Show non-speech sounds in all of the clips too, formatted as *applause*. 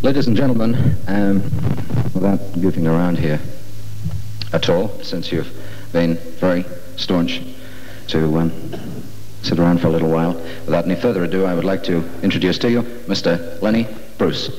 Ladies and gentlemen, um, without goofing around here at all, since you've been very staunch to um, sit around for a little while, without any further ado, I would like to introduce to you Mr. Lenny Bruce.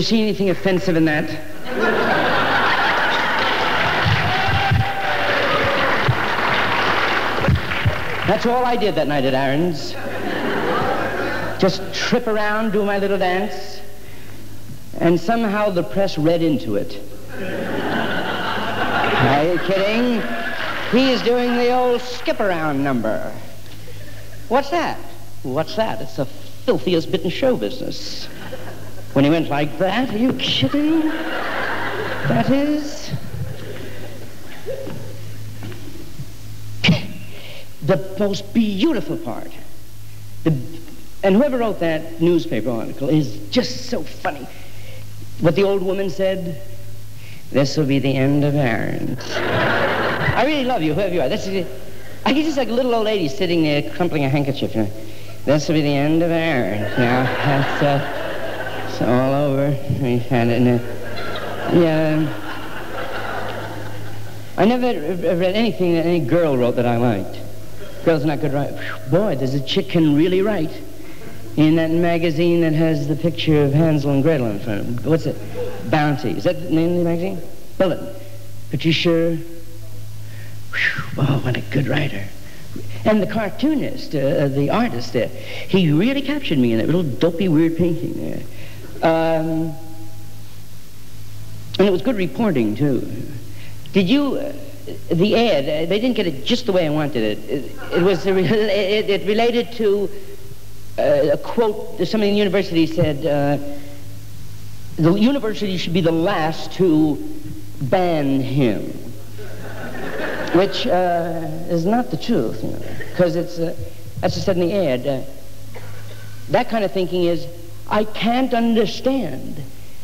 You see anything offensive in that? That's all I did that night at Aaron's. Just trip around, do my little dance, and somehow the press read into it. Are you kidding? He is doing the old skip around number. What's that? What's that? It's the filthiest bit in show business. When he went like that, are you kidding? That is. *coughs* the most beautiful part. The, and whoever wrote that newspaper article is just so funny. What the old woman said, this will be the end of Aaron. *laughs* I really love you, whoever you are. This is, I get just like a little old lady sitting there crumpling a handkerchief. You know. This will be the end of Aaron. Now, that's uh, all over. We've had it. Uh, yeah. I never read anything that any girl wrote that I liked. Girls not good write. Boy, there's a chick can really write. In that magazine that has the picture of Hansel and Gretel in front of it. What's it? Bounty. Is that the name of the magazine? Bulletin. Patricia. Whew, oh, what a good writer. And the cartoonist, uh, the artist there, he really captured me in that little dopey, weird painting there. Um, and it was good reporting, too. Did you, uh, the ad, uh, they didn't get it just the way I wanted it. It, it was, it, it, related to uh, a quote, something the university said, uh, the university should be the last to ban him. Which uh, is not the truth, you know, because it's, as I said in the ad, uh, that kind of thinking is, I can't understand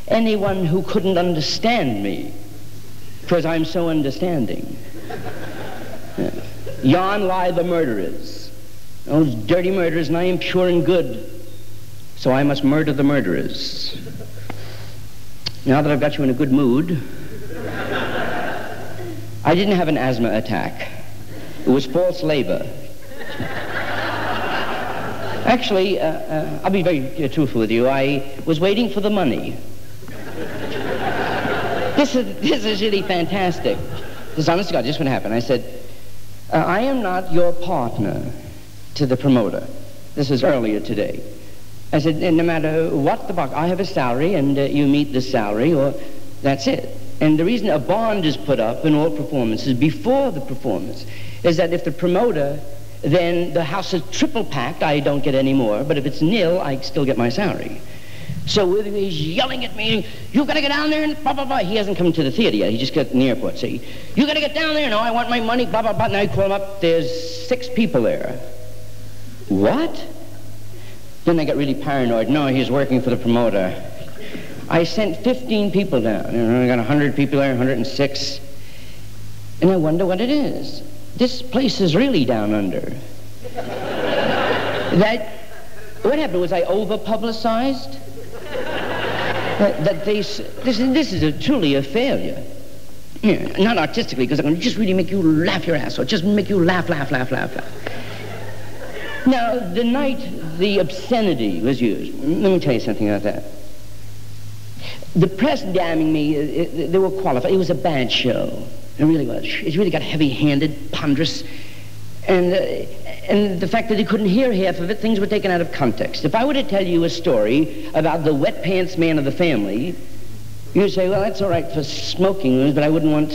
anyone who couldn't understand me, because I'm so understanding. Yon lie the murderers, those dirty murderers, and I am pure and good, so I must murder the murderers. Now that I've got you in a good mood, I didn't have an asthma attack. It was false labor. Actually, uh, uh, I'll be very uh, truthful with you. I was waiting for the money. this, is, this is really fantastic. This is honest to God, just what happened. I said, uh, I am not your partner to the promoter. This is earlier today. I said, no matter what the box, I have a salary and uh, you meet the salary or that's it. And the reason a bond is put up in all performances before the performance is that if the promoter, then the house is triple packed, I don't get any more. But if it's nil, I still get my salary. So he's yelling at me, you've gotta get down there and blah, blah, blah. He hasn't come to the theater yet. He just got in the airport. See, you've gotta get down there. No, I want my money, blah, blah, blah. Now I call him up. There's six people there. What? Then they got really paranoid. No, he's working for the promoter. I sent 15 people down. You know, I got 100 people there, 106. And I wonder what it is. This place is really down under. that, what happened was I over-publicized. that, that they, this, this is a, truly a failure. Yeah, not artistically, because I can just really make you laugh your ass off. Just make you laugh, laugh, laugh, laugh, laugh. Now, the night the obscenity was used, let me tell you something about that. The press damning me, it, it, they were qualified. It was a bad show. It really was. It really got heavy-handed, ponderous, and uh, and the fact that he couldn't hear half of it, things were taken out of context. If I were to tell you a story about the wet pants man of the family, you'd say, well, that's all right for smoking rooms, but I wouldn't want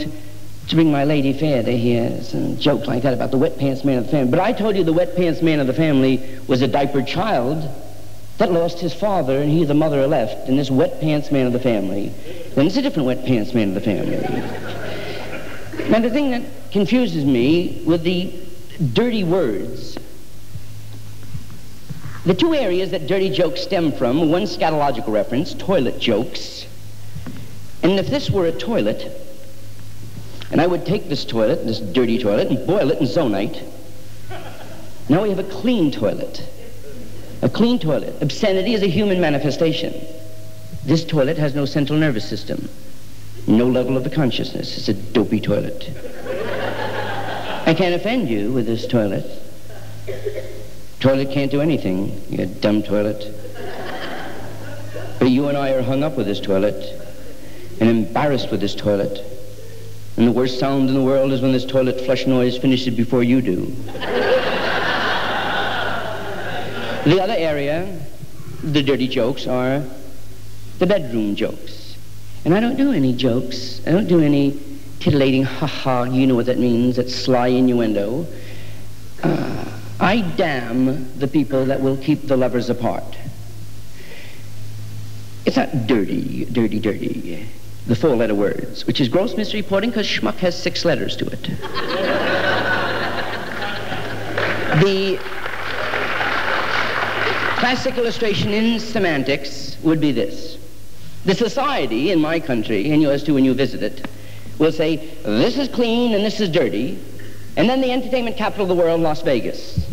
to bring my lady fair to hear some joke like that about the wet pants man of the family. But I told you the wet pants man of the family was a diapered child that lost his father and he the mother left, and this wet pants man of the family, then it's a different wet pants man of the family. Now the thing that confuses me with the dirty words. The two areas that dirty jokes stem from, one scatological reference, toilet jokes. And if this were a toilet, and I would take this toilet, this dirty toilet, and boil it in zonite, now we have a clean toilet. A clean toilet. Obscenity is a human manifestation. This toilet has no central nervous system, no level of the consciousness. It's a dopey toilet. I can't offend you with this toilet. Toilet can't do anything, you dumb toilet. But you and I are hung up with this toilet and embarrassed with this toilet. And the worst sound in the world is when this toilet flush noise finishes before you do. the other area, the dirty jokes, are the bedroom jokes. And I don't do any jokes. I don't do any titillating, ha ha, you know what that means, that sly innuendo. Uh, I damn the people that will keep the lovers apart. It's not dirty, dirty, dirty, the four letter words, which is gross misreporting because schmuck has six letters to it. the classic illustration in semantics would be this. The society in my country, and yours too when you visit it, will say, this is clean and this is dirty, and then the entertainment capital of the world, Las Vegas.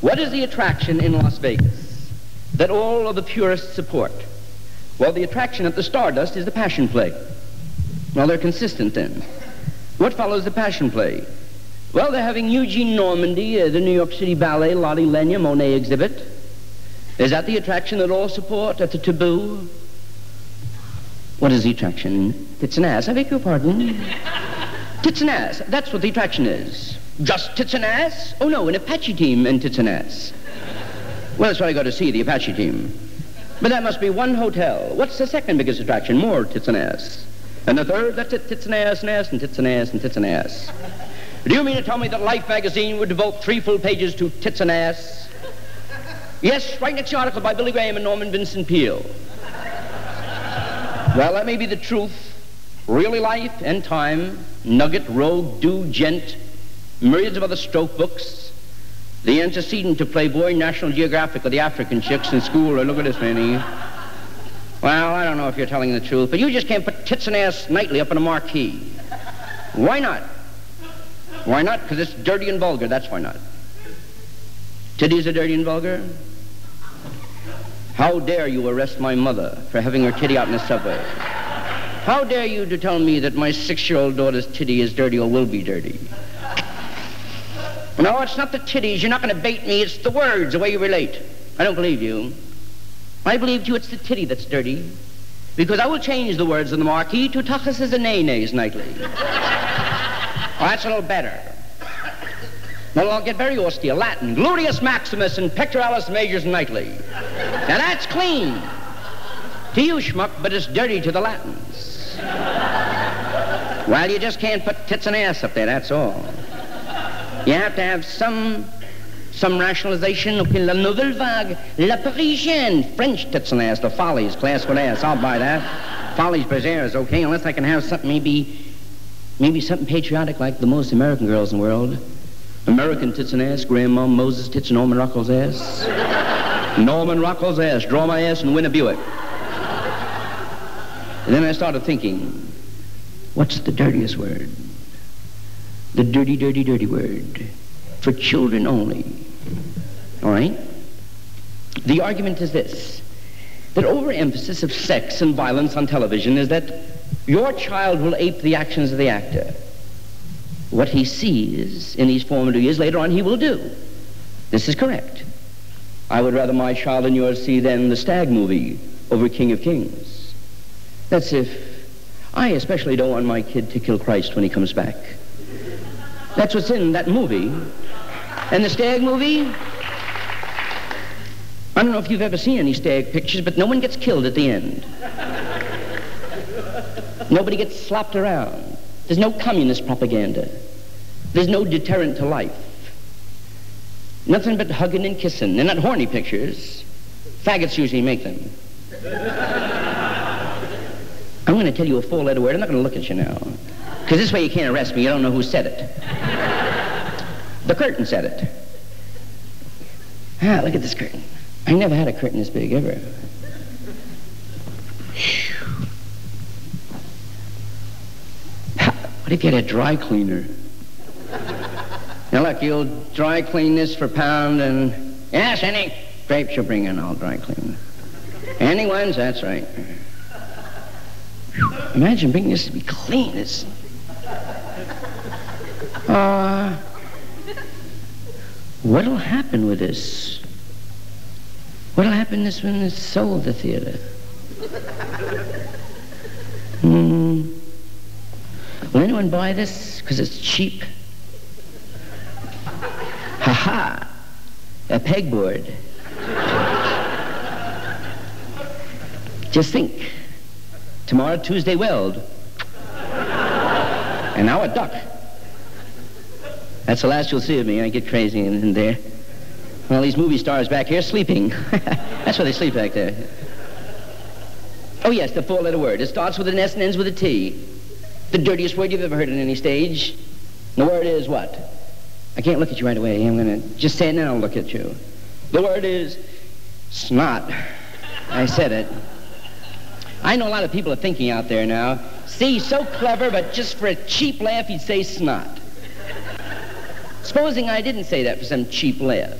What is the attraction in Las Vegas that all of the purists support? Well, the attraction at the Stardust is the Passion Play. Well, they're consistent then. What follows the Passion Play? Well, they're having Eugene Ormandy, uh, the New York City Ballet, Lotte Lenya, Monet exhibit. Is that the attraction that all support at the Taboo? What is the attraction? Tits and ass. I beg your pardon. *laughs* tits and ass. That's what the attraction is. Just tits and ass? Oh, no, an Apache team and tits and ass. Well, that's what I got to see, the Apache team. But that must be one hotel. What's the second biggest attraction? More tits and ass. And the third, that's it, tits and ass and ass and tits and ass and tits and ass. Do you mean to tell me that Life magazine would devote three full pages to tits and ass? Yes, right next to the article by Billy Graham and Norman Vincent Peale. Well, that may be the truth. Really life and time, nugget, rogue, do, gent, myriads of other stroke books, the antecedent to Playboy, National Geographic, or the African chicks in school, or look at this, Manny. Well, I don't know if you're telling the truth, but you just can't put tits and ass nightly up in a marquee. Why not? Why not? Because it's dirty and vulgar, that's why not. Titties are dirty and vulgar? How dare you arrest my mother for having her titty out in the subway? How dare you to tell me that my six-year-old daughter's titty is dirty or will be dirty? No, it's not the titties. You're not going to bait me. It's the words, the way you relate. I don't believe you. I believe you it's the titty that's dirty. Because I will change the words in the marquee to tuchuses and nays nightly. well, that's a little better. Well, I'll get very austere. Latin, gluteus maximus and pectoralis majors nightly. Now that's clean to you, schmuck, but it's dirty to the Latins. Well, you just can't put tits and ass up there, that's all. You have to have some some rationalization. Okay, la nouvelle vague, la parisienne, French tits and ass, the follies, class with ass. I'll buy that. Follies, brassieres, okay, unless I can have something maybe, maybe something patriotic like the most American girls in the world. American tits and ass, Grandma Moses tits Norman Rockwell's ass. Norman Rockwell's ass, draw my ass and win a Buick. And then I started thinking, what's the dirtiest word? The dirty, dirty, dirty word. For children only. All right? The argument is this that overemphasis of sex and violence on television is that your child will ape the actions of the actor. What he sees in these formative years, later on he will do. This is correct. I would rather my child and yours see then the Stag movie over King of Kings. That's if I especially don't want my kid to kill Christ when he comes back. That's what's in that movie. And the Stag movie, I don't know if you've ever seen any Stag pictures, but no one gets killed at the end. Nobody gets slapped around. There's no communist propaganda. There's no deterrent to life. Nothing but hugging and kissing. They're not horny pictures. Faggots usually make them. I'm going to tell you a four-letter word. I'm not going to look at you now. Because this way you can't arrest me. You don't know who said it. the curtain said it. Ah, look at this curtain. I never had a curtain this big, ever. What if you had a dry cleaner? now look, you'll dry clean this for pound and... Yes, any grapes you'll bring in, I'll dry clean. Any ones? That's right. Imagine bringing this to be clean. It's... Uh, what'll happen with this? What'll happen this when it's sold the theater? Hmm. Will anyone buy this because it's cheap? Ha ha! A pegboard. Just think. Tomorrow, Tuesday weld. And now a duck. That's the last you'll see of me. I get crazy in, in there. Well, these movie stars back here sleeping. *laughs* That's where they sleep back there. Oh, yes, the four-letter word. It starts with an S and ends with a T. The dirtiest word you've ever heard on any stage. The word is what? I can't look at you right away. I'm going to just say it and I'll look at you. The word is snot. I said it. I know a lot of people are thinking out there now, see, so clever, but just for a cheap laugh, he'd say snot. Supposing I didn't say that for some cheap laugh.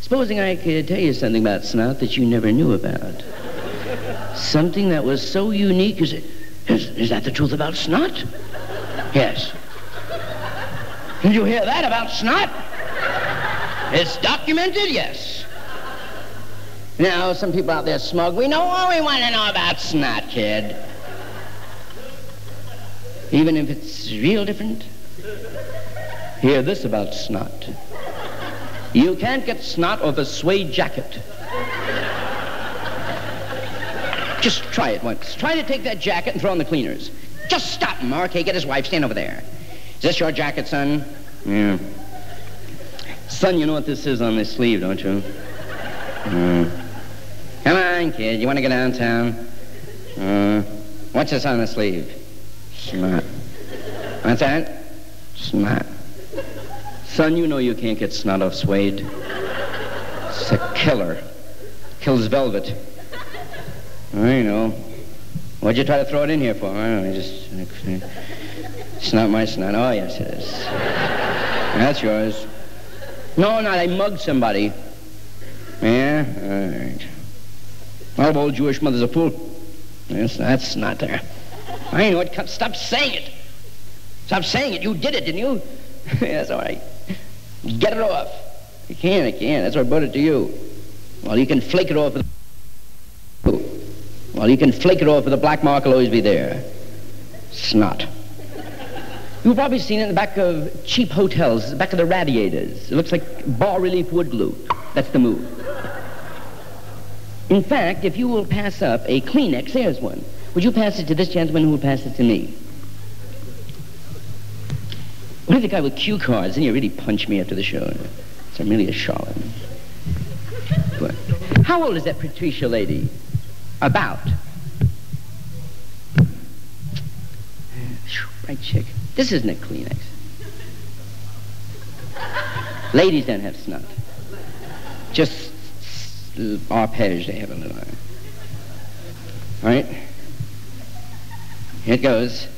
Supposing I could tell you something about snot that you never knew about. Something that was so unique as... Is, is that the truth about snot? Yes. Did you hear that about snot? It's documented, yes. Now, some people out there smug. We know all we want to know about snot, kid. Even if it's real different. Hear this about snot. You can't get snot off a suede jacket. Just try it once. Try to take that jacket and throw in the cleaners. Just stop him. Okay, get his wife. Stand over there. Is this your jacket, son? Yeah. Son, you know what this is on this sleeve, don't you? Mm. Come on, kid. You want to go downtown? Uh, what's this on the sleeve? Snot. What's that? Snot. Son, you know you can't get snot off suede. It's a killer. Kills velvet. I know. What'd you try to throw it in here for? I don't know. Just. It's not my snot. Oh, yes, it is. That's yours. No, not. I mugged somebody. Yeah? All right. All old Jewish mother's a fool. Yes, that's not there. I know it. Cut. Stop saying it. Stop saying it. You did it, didn't you? *laughs* that's all right. Get it off. You can, I can. That's why I brought it to you. Well, you can flake it off well, you can flake it off, but the black mark will always be there. Snot. You've probably seen it in the back of cheap hotels, the back of the radiators. It looks like bas-relief wood glue. That's the move. In fact, if you will pass up a Kleenex, there's one. Would you pass it to this gentleman who will pass it to me? What if the guy with cue cards? Then you really punch me after the show. So I'm really a charlatan. How old is that Patricia lady? About. Right chick. This isn't a Kleenex. Ladies don't have snot. Just arpege they have a little. All right? Here it goes.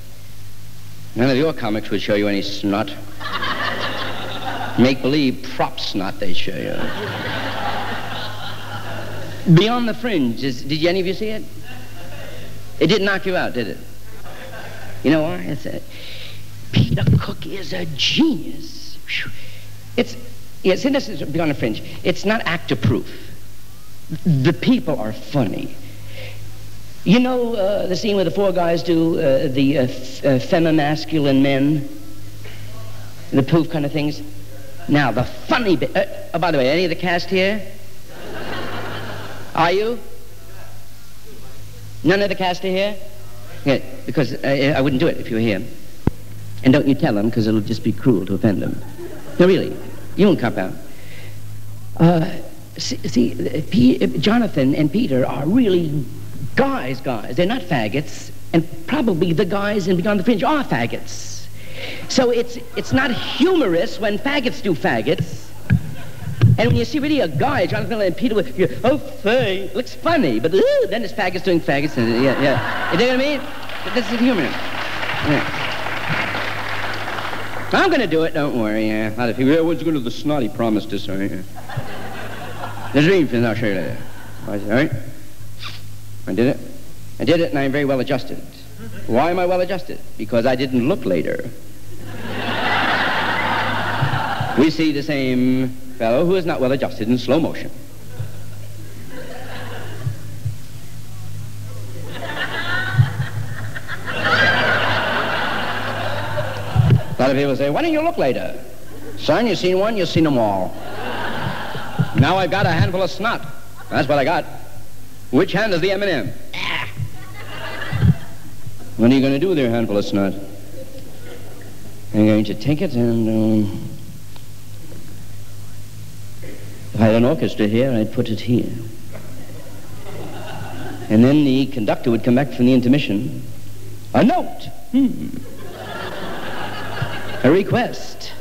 None of your comics would show you any snot. Make believe prop snot they show you. Beyond the Fringe. Is, did any of you see it? It didn't knock you out, did it? You know why? It's a, Peter Cook is a genius. It's, yes, this is Beyond the Fringe. It's not actor proof. The people are funny. You know uh, the scene where the four guys do uh, the uh, uh, femi-masculine men? The poof kind of things? Now, the funny bit... Uh, oh, by the way, any of the cast here? Are you? None of the cast are here? Yeah, because uh, I wouldn't do it if you were here. And don't you tell them, because it'll just be cruel to offend them. No, really. You won't cop out. Uh, see, see P- Jonathan and Peter are really guys, guys. They're not faggots. And probably the guys in Beyond the Fringe are faggots. So it's, it's not humorous when faggots do faggots. And when you see really a guy, Jonathan and Peter, with, you, oh, Faye, looks funny, but ooh, then it's faggots doing faggots. And, yeah, yeah. You know what I mean? But this is humor. Yeah. I'm going to do it, don't worry. Yeah. A what's going to the snotty promised us? Right? Yeah. The dream film, I'll show you later. All right? I did it. I did it, and I'm very well adjusted. Why am I well adjusted? Because I didn't look later. we see the same fellow who is not well adjusted in slow motion. A lot of people say, why don't you look later? Son, you've seen one, you've seen them all. Now I've got a handful of snot. That's what I got. Which hand is the M&M? What are you going to do with your handful of snot? I'm going to take it and, um, if I had an orchestra here, I'd put it here. And then the conductor would come back from the intermission. A note. Hmm. A request.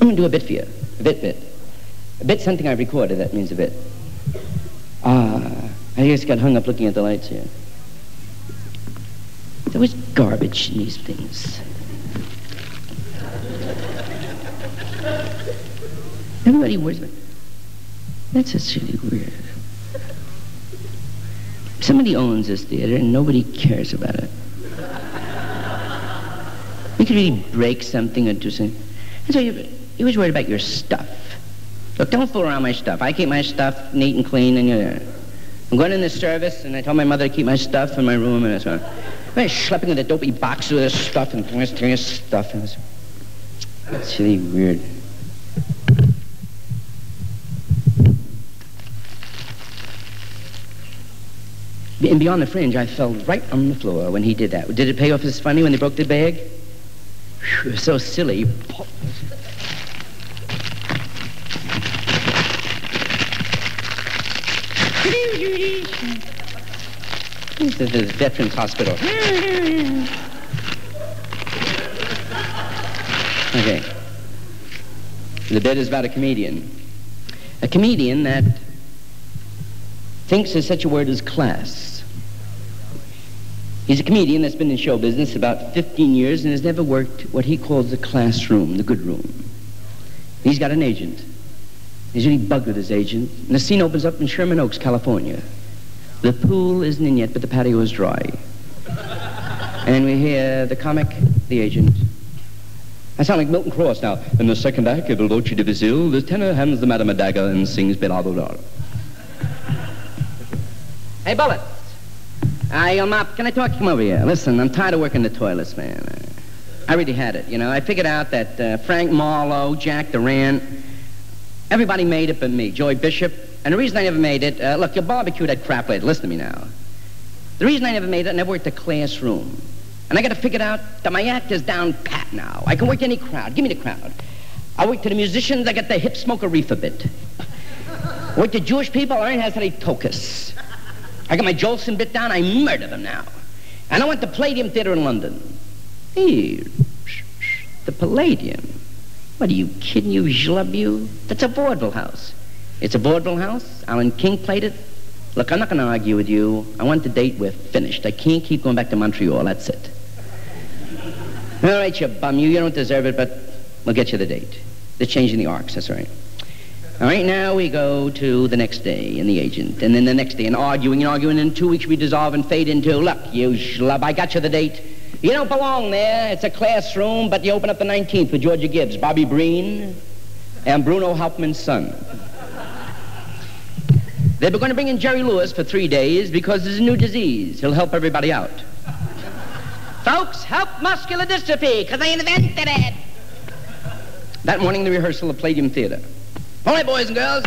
I'm going to do a bit for you. A bit, bit. A bit something I recorded, that means a bit. Ah, I just got hung up looking at the lights here. There was garbage in these things. That's just really weird. Somebody owns this theater and nobody cares about it. We could really break something or do something. And so you, you was worried about your stuff. Look, don't fool around my stuff. I keep my stuff neat and clean, and you I'm going in the service, and I told my mother to keep my stuff in my room, and so on. I'm schlepping with a dopey box with this stuff and this stuff. And. It's really weird. And beyond the fringe, I fell right on the floor when he did that. Did it pay off as funny when they broke the bag? Whew, so silly. This is the Veterans Hospital. Okay. The bit is about a comedian. A comedian that thinks there's such a word as class. He's a comedian that's been in show business about 15 years and has never worked what he calls the classroom, the good room. He's got an agent. He's really bugged with his agent. And the scene opens up in Sherman Oaks, California. The pool isn't in yet, but the patio is dry. and we hear the comic, the agent. I sound like Milton Cross now. In the second act of Dolce di Visil, the tenor hands the madam a dagger and sings Bella. Hey, Bullet. Hey, I'm up. Can I talk? Come over here. Listen, I'm tired of working the toilets, man. I really had it, you know. I figured out that uh, Frank Marlowe, Jack Durant, everybody made it but me. Joey Bishop. And the reason I never made it, uh, look, you barbecued that crap later. Listen to me now. The reason I never made it, I never worked the classroom. And I got to figure out that my act is down pat now. I can work any crowd. Give me the crowd. I work to the musicians. I got the hip smoke a bit. *laughs* Work to Jewish people. I ain't has any tokus. I got my Jolson bit down. I murder them now. And I went to Palladium Theater in London. Hey, the Palladium. What are you kidding, you schlub you? That's a vaudeville house. It's a vaudeville house. Alan King played it. Look, I'm not going to argue with you. I want the date. We're finished. I can't keep going back to Montreal. That's it. All right, you bum. You, you don't deserve it, but we'll get you the date. They're changing the arcs, that's right. All right, now we go to the next day in the agent, and then the next day, and arguing and arguing, and in two weeks we dissolve and fade into, look, you schlub, I got you the date. You don't belong there. It's a classroom, but you open up the 19th with Georgia Gibbs, Bobby Breen, and Bruno Hauptmann's son. They were going to bring in Jerry Lewis for three days because there's a new disease. He'll help everybody out. Folks, help muscular dystrophy, because I invented it. That morning, the rehearsal of Palladium Theater. All right, boys and girls,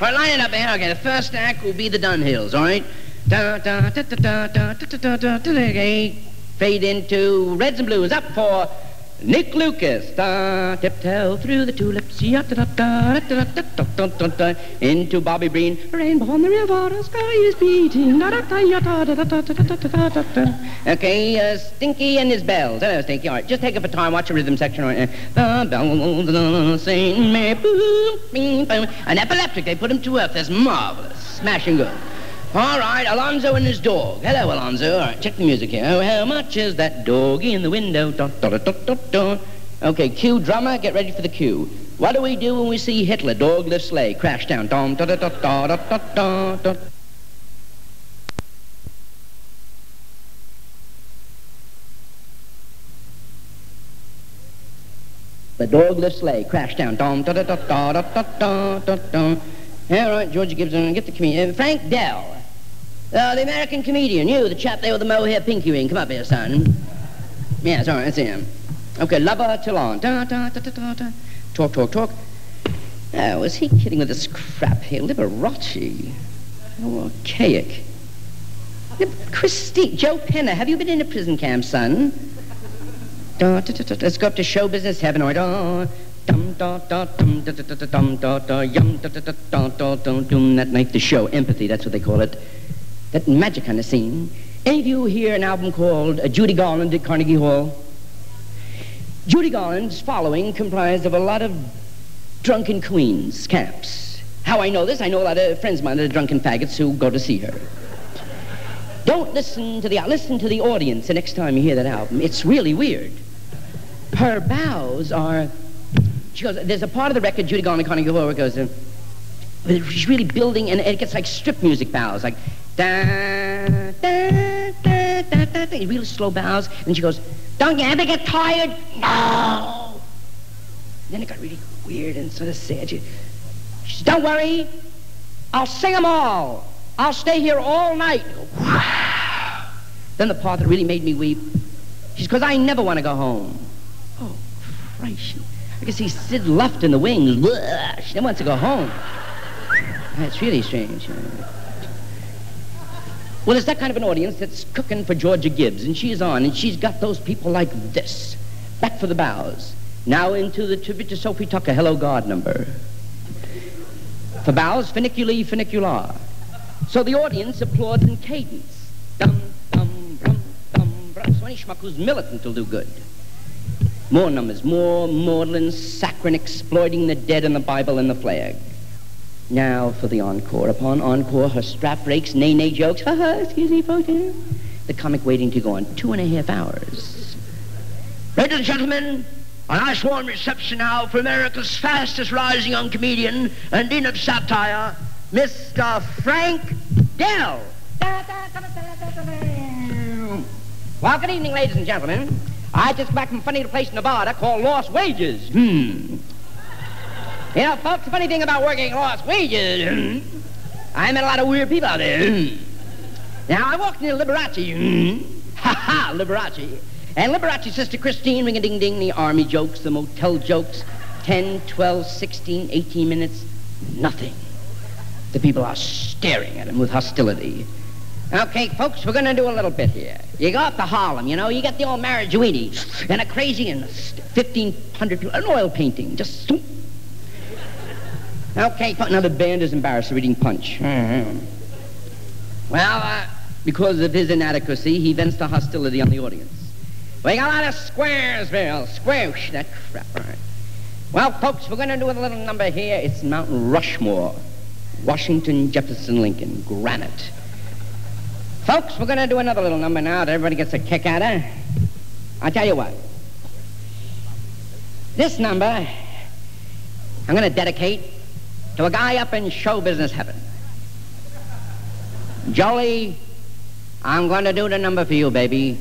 we're lining up here. Okay, the first act will be the Dunhills, all right? Da, da, da, da, da, da, da, da, da, da, okay. Fade into Reds and Blues. Up for Nick Lucas, da, tiptoe through the tulips, into Bobby Breen, rainbow on the river, the sky is beating. Okay, uh, Stinky and his bells. Hello, Stinky. All right, just take it for time. Watch the rhythm section. Right. The bells sing me, boom, boom, boom. An epileptic, they put him to earth. That's marvelous. Smashing good. All right, Alonzo and his dog. Hello, Alonzo. All right, check the music here. Oh, how much is that doggy in the window? Dun, dun, dun. Okay, cue drummer, get ready for the cue. What do we do when we see Hitler, dog lift sleigh, crash down? Dun, dun, dun, dun, dun, dun, dun, dun. The dog lift sleigh, crash down. Dun, dun, dun, dun, dun, dun, dun, dun, dun. All right, Georgia Gibson, get the comedian. Uh, Frank Dell. Uh, the American comedian, you, the chap there with the mohair pinky ring. Come up here, son. All right, that's him. Okay, lover till on. Da, da, da, da, da, da. Talk, talk, talk. Oh, was he kidding with this crap here? Liberace. Oh, archaic. Christine, Joe Penner, have you been in a prison camp, son? Da, da, da, da. Let's go up to show business heaven. Right, da, dum, da, da, dum, da, da, da, dum, da, da, yum, da, da, da, da, da, dum. That night, the show, empathy, that's what they call it. That magic on the scene. Any of you hear an album called uh, Judy Garland at Carnegie Hall? Judy Garland's following comprised of a lot of drunken queens, camps. How I know this, I know a lot of friends of mine that are drunken faggots who go to see her. Don't listen to the listen to the audience the next time you hear that album. It's really weird. Her bows are. She goes. There's a part of the record Judy Garland at Carnegie Hall where it goes. Uh, she's really building, and it gets like strip music bows, like da da da da da, da really slow bows, and she goes, "Don't you ever get tired?" No. Then it got really weird and sort of sad. She, she says, "Don't worry, I'll sing them all. I'll stay here all night." Then the part that really made me weep, she's because I never want to go home. Oh, Christ. I can see Sid Luft in the wings. She never wants to go home. That's really strange. Well, it's that kind of an audience that's cooking for Georgia Gibbs, and she's on, and she's got those people like this. Back for the bows. Now into the tribute to Sophie Tucker, Hello God number. For bows, funiculi, funicular. So the audience applauds in cadence. Dum, dum, dum, dum, dum. So any schmuck who's militant will do good. More numbers, more maudlin, saccharine, exploiting the dead and the Bible and the flag. Now for the encore. Upon encore, her strap breaks, nay-nay jokes. Ha ha, excuse me, folks. The comic waiting to go on two and a half hours. Ladies and gentlemen, a nice warm reception now for America's fastest rising young comedian and dean of satire, Mr. Frank Dell. Well, good evening, ladies and gentlemen. I just got back from a funny little place in Nevada called Lost Wages. Hmm. You know, folks, funny thing about working lost *clears throat* wages, I met a lot of weird people out there. *clears throat* Now, I walked near Liberace. *laughs* Ha ha, Liberace. And Liberace's sister Christine, ring a ding ding, the army jokes, the motel jokes, 10, 12, 16, 18 minutes, nothing. The people are staring at him with hostility. Okay, folks, we're going to do a little bit here. You go up to Harlem, you know, you got the old Marijuini and a crazy and 1,500 people, an oil painting, just Okay, now the band is embarrassed reading Punch. Mm-hmm. Well, uh, because of his inadequacy, he vents the hostility on the audience. We got a lot of Squaresville, squash, that crap, all right. Well, folks, we're going to do a little number here. It's Mount Rushmore, Washington, Jefferson, Lincoln, granite. Folks, we're going to do another little number now that everybody gets a kick out of. I'll tell you what. This number I'm going to dedicate to a guy up in show business heaven. Jolie, I'm going to do the number for you, baby.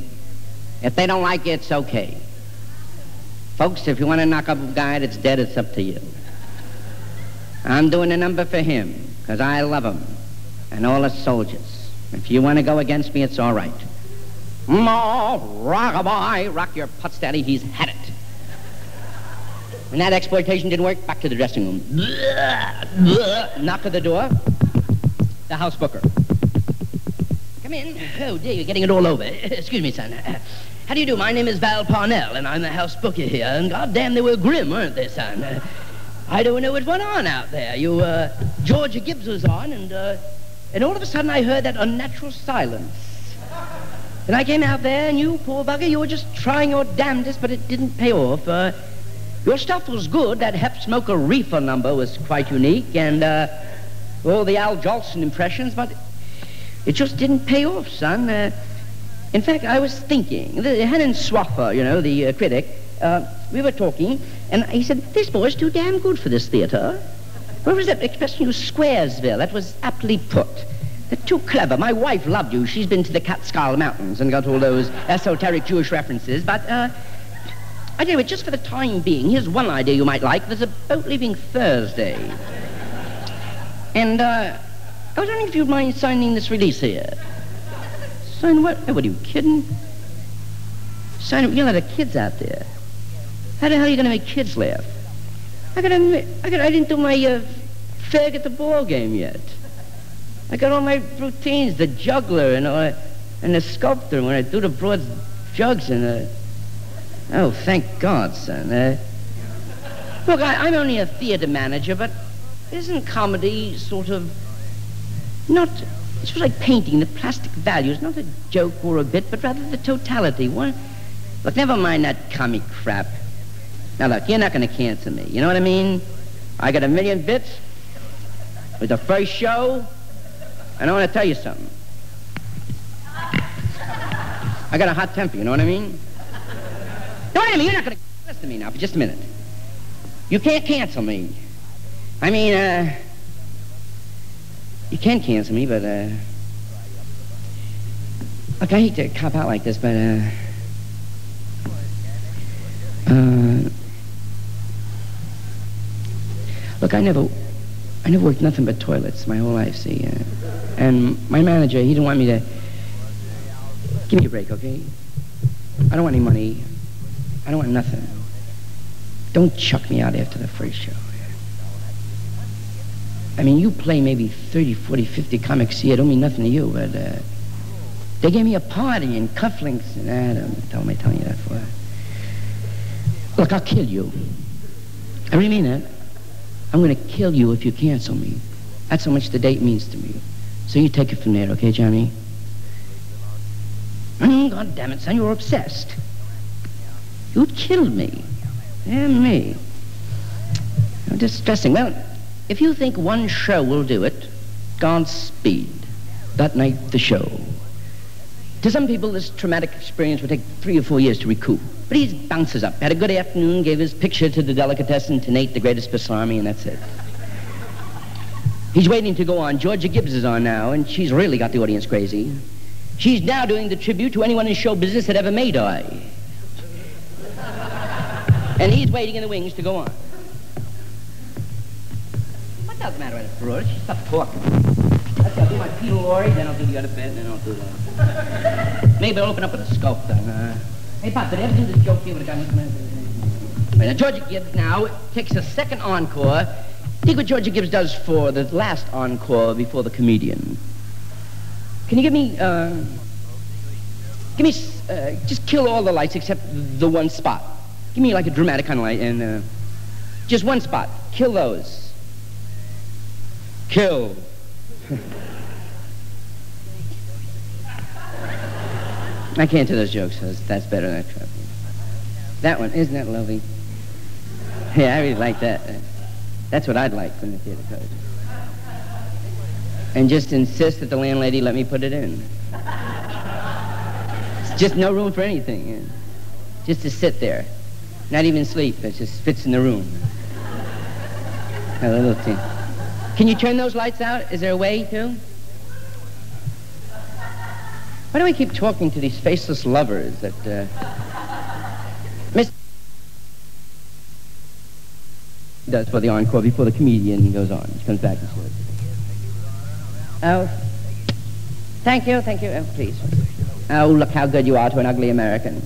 If they don't like it, it's okay. Folks, if you want to knock up a guy that's dead, it's up to you. I'm doing a number for him because I love him and all the soldiers. If you want to go against me, it's all right. Ma, rock-a-bye, rock your putz, daddy, he's had it. When that exploitation didn't work, back to the dressing room. Knock at the door. The house booker. Come in. Oh, dear, you're getting it all over. *laughs* Excuse me, son. How do you do? My name is Val Parnell, and I'm the house booker here. And goddamn, they were grim, weren't they, son? I don't know what went on out there. You, uh, Georgia Gibbs was on, and, uh, and all of a sudden I heard that unnatural silence. And I came out there, and you, poor bugger, you were just trying your damnedest, but it didn't pay off. Uh, your stuff was good. That Hep Smoker Reefer number was quite unique, and uh, all the Al Jolson impressions, but it just didn't pay off, son. Uh, in fact, I was thinking, the, Hannen Swaffer, you know, the uh, critic, uh, we were talking, and he said, this boy's too damn good for this theater. What was that expression you Squaresville? That was aptly put. They're too clever. My wife loved you. She's been to the Catskill Mountains and got all those esoteric Jewish references, but, uh, Anyway, just for the time being, here's one idea you might like. There's a boat leaving Thursday. And, uh, I was wondering if you'd mind signing this release here. Sign what? Hey, what are you kidding? Sign it. You'll have the kids out there. How the hell are you going to make kids laugh? I got I got I didn't do my uh, fag at the ball game yet. I got all my routines, the juggler and uh, and the sculptor when I do the broad jugs and uh, oh, thank God, son. Uh, look, I, I'm only a theater manager, but isn't comedy sort of not it's of like painting, the plastic values, not a joke or a bit, but rather the totality. What? Look, never mind that comic crap. Now, look, you're not going to cancel me. You know what I mean? I got a million bits with the first show, and I want to tell you something. I got a hot temper, you know what I mean? No, wait a minute, you're not going to listen to me now for just a minute. You can't cancel me. I mean, uh, you can cancel me, but, uh... Look, I hate to cop out like this, but, uh... Uh... Look, I never... I never worked nothing but toilets my whole life, see. Uh, and my manager, he didn't want me to... Give me a break, okay? I don't want any money. I don't want nothing. Don't chuck me out after the first show. I mean, you play maybe 30, 40, 50 comics a year. Don't mean nothing to you, but uh, they gave me a party in cufflinks. And I don't tell me telling you that for. Look, I'll kill you. I really mean that. I'm going to kill you if you cancel me. That's how much the date means to me. So you take it from there, okay, Johnny? Mm, God damn it, son, you're obsessed. You'd kill me. Damn me. I'm distressing. Well, if you think one show will do it, Godspeed. That night, the show. To some people, this traumatic experience will take three or four years to recoup. But he bounces up, had a good afternoon, gave his picture to the delicatessen to Nate, the greatest pastrami, and that's it. He's waiting to go on. Georgia Gibbs is on now, and she's really got the audience crazy. She's now doing the tribute to anyone in show business that ever made I. And he's waiting in the wings to go on What doesn't matter whether it's Bruce. Stop talking. I'll do my Peter Lorre, then I'll do the other bit, then I'll do that. Maybe I'll open up with a scope, then. Uh, hey, Pop, did I ever do this joke here with a guy? Wait, now, Georgia Gibbs now takes a second encore. Think what Georgia Gibbs does for the last encore before the comedian. Can you give me, uh, give me, uh, just kill all the lights except the one spot. Give me like a dramatic kind of light and, uh, just one spot. Kill those kill. *laughs* I can't do those jokes. That's better than that. That one, isn't that lovely? Yeah, I really like that. That's what I'd like from the theater coach. And just insist that the landlady let me put it in. It's just no room for anything. Just to sit there. Not even sleep. It just fits in the room. A little teeny. Can you turn those lights out? Is there a way to? Why do we keep talking to these faceless lovers that, uh... Miss... does for the encore before the comedian goes on. He comes back and says... Oh, thank you, thank you. Oh, please. Oh, look how good you are to an ugly American.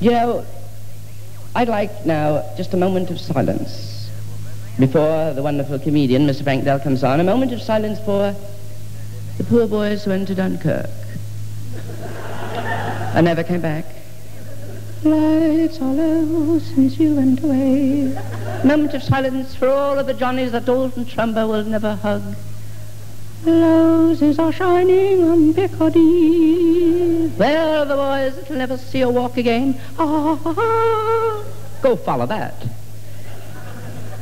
You know, I'd like now just a moment of silence before the wonderful comedian, Mr. Frank Dell, comes on. A moment of silence for the poor boys who went to Dunkirk and never came back. Lights are low since you went away. Moment of silence for all of the Johnnies that Dalton Trumbo will never hug. Roses are shining on. Where are the boys that'll never see a walk again? Ah. Go follow that.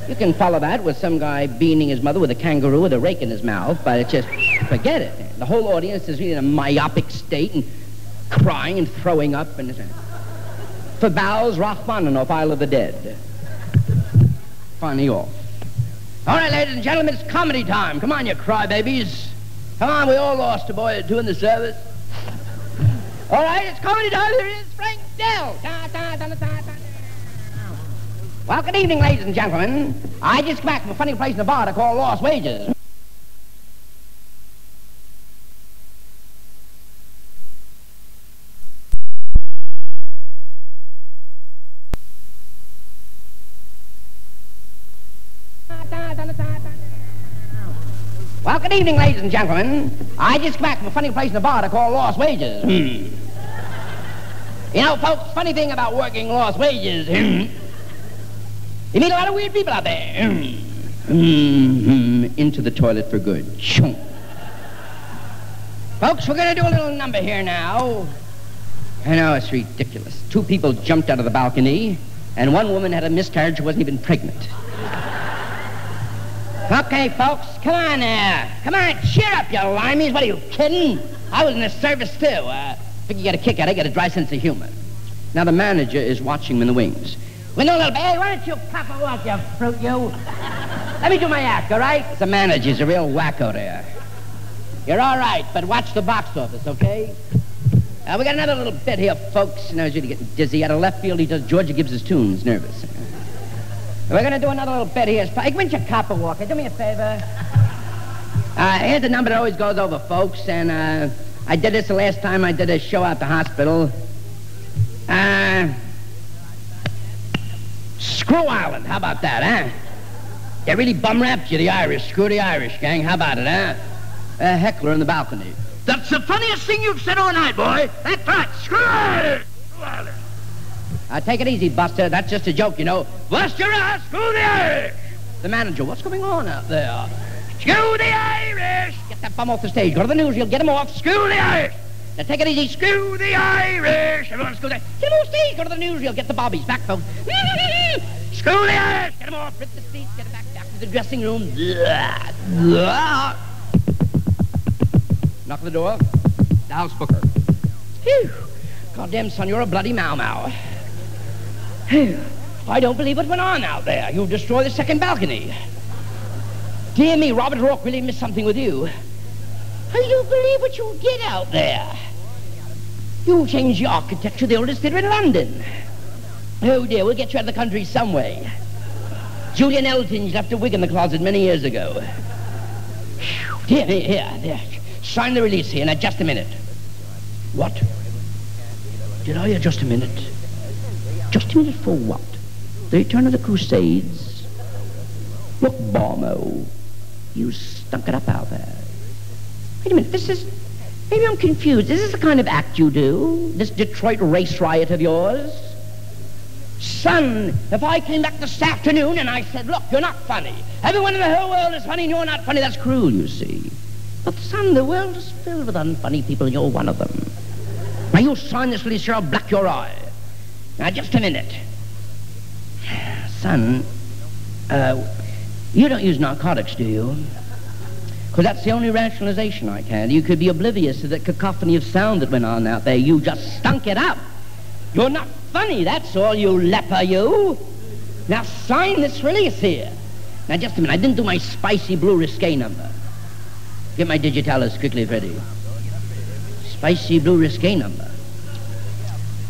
You can follow that with some guy beaning his mother with a kangaroo with a rake in his mouth, but it's just, forget it. The whole audience is in a myopic state and crying and throwing up and... For Bowles, Rachmaninoff, Isle of the Dead. Funny off. All right, ladies and gentlemen, it's comedy time. Come on, you crybabies. Come on, we all lost a boy or two in the service. All right, it's comedy time. Here is Frank Dell. Well, good evening, ladies and gentlemen. I just came back from a funny place in the bar to call Lost Wages. Well, good evening, ladies and gentlemen. I just came back from a funny place in Nevada called Lost Wages. Hmm. *laughs* you know, folks, funny thing about working lost wages, hmm, you meet a lot of weird people out there. Hmm. Into the toilet for good. Folks, we're going to do a little number here now. I know, it's ridiculous. Two people jumped out of the balcony, and one woman had a miscarriage who wasn't even pregnant. Okay, folks, come on now. Come on, cheer up, you limeys. What are you, kidding? I was in the service, too. Uh, think you get a kick out of it, get a dry sense of humor. Now, the manager is watching him in the wings. We know a little bit. Hey, why don't you pop a walk, you fruit, you? Let me do my act, all right? The manager's a real wacko there. You're all right, but watch the box office, okay? Uh, we got another little bit here, folks. Now he's really getting dizzy. Out of left field, he does Georgia his tunes, nervous. We're going to do another little bit here. Hey, why don't you copper walker? Do me a favor. Uh, here's the number that always goes over, folks. And uh, I did this the last time I did a show at the hospital. Uh, Screw Island. How about that, huh? They really bum rapped you, the Irish. Screw the Irish, gang. How about it, huh? A heckler in the balcony. That's the funniest thing you've said all night, boy. That's right. Screw Island. Screw Island. Uh, take it easy, Buster. That's just a joke, you know. Bust your ass, screw the Irish! The manager, what's going on out there? Screw the Irish! Get that bum off the stage. Go to the news. You'll get him off. Screw the Irish! Now take it easy. Screw the Irish! Everyone screw the... Get him off stage. Go to the news. You'll get the bobbies. Back, folks. screw the Irish! Get him off. Rip the seats. Get him back, back to the dressing room. Knock on the door. House booker. Phew. Goddamn, son, you're a bloody mau-mau. I don't believe what went on out there. You destroyed the second balcony. Dear me, Robert Ruark really missed something with you. I don't believe what you did out there. You changed the architecture of the oldest theater in London. Oh dear, we'll get you out of the country some way. Julian Eltinge left a wig in the closet many years ago. Here, here, here, there. Sign the release here. Now, just a minute. What? Did I hear just a minute? Just a minute for what? The return of the Crusades? Look, Barmo, you stunk it up out there. Wait a minute, this is... Maybe I'm confused. This is this the kind of act you do? This Detroit race riot of yours? Son, if I came back this afternoon and I said, look, you're not funny. Everyone in the whole world is funny and you're not funny, that's cruel, you see. But son, the world is filled with unfunny people and you're one of them. Now you sign this release or I'll black your eye. Now, just a minute. Son, uh, you don't use narcotics, do you? Because that's the only rationalization I can. You could be oblivious to the cacophony of sound that went on out there. You just stunk it up. You're not funny, that's all, you leper, you. Now sign this release here. Now, just a minute. I didn't do my spicy blue risque number. Get my digitalis quickly, Freddie. Spicy blue risque number.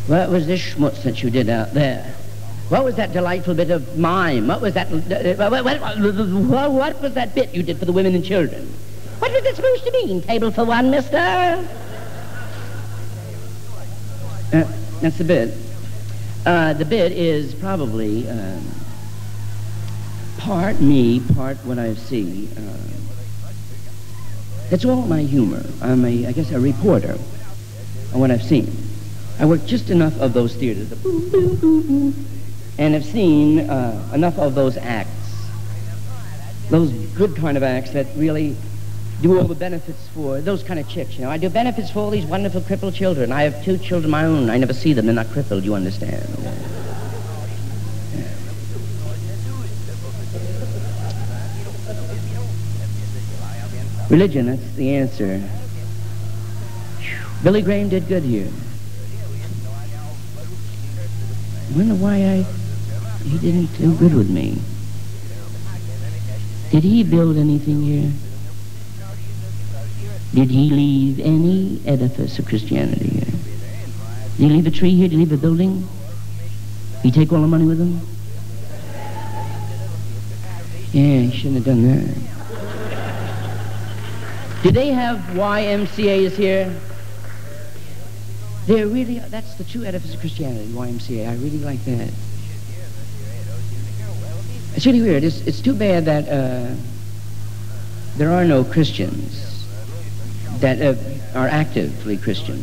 What was this schmutz that you did out there? What was that delightful bit of mime? What was that? Uh, what, what, what was that bit you did for the women and children? What was it supposed to mean? Table for one, mister? Uh, that's the bit. Uh, the bit is probably um, part me, part what I see. Uh, it's all my humor. I'm a, I guess, a reporter on what I've seen. I worked just enough of those theaters, and have seen uh, enough of those acts, those good kind of acts that really do all the benefits for those kind of chicks. You know, I do benefits for all these wonderful crippled children. I have two children of my own. I never see them. They're not crippled. You understand? Religion, that's the answer. Billy Graham did good here. I wonder why I he didn't do good with me. Did he build anything here? Did he leave any edifice of Christianity here? Did he leave a tree here? Did he leave a building? Did he take all the money with him? Yeah, he shouldn't have done that. Do they have YMCA's here? They're really, that's the true edifice of Christianity, YMCA. I really like that. It's really weird. It's, it's too bad that uh, there are no Christians that uh, are actively Christian.